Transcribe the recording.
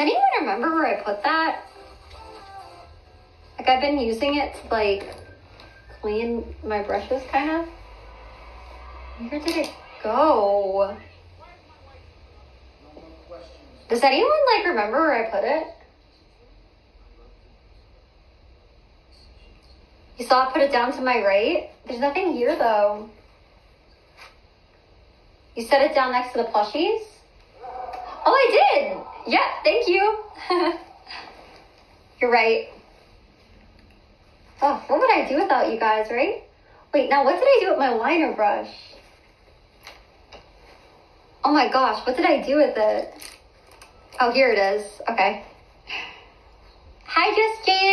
Does anyone remember where I put that? Like I've been using it to like clean my brushes kind of. Where did it go? Does anyone like remember where I put it? You saw I put it down to my right? There's nothing here though. You set it down next to the plushies? Oh, I did! Yeah, thank you. You're right. Oh, what would I do without you guys, right? Wait, now what did I do with my liner brush? Oh my gosh, what did I do with it? Oh, here it is. Okay. Hi, Justin.